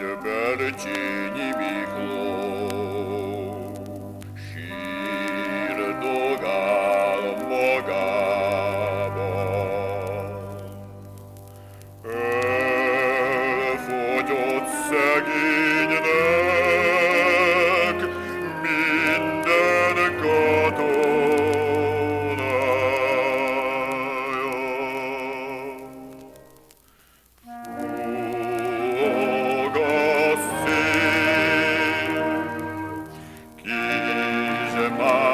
de bercini Mihlo Şir dogal mogaba El fodot segi Alma.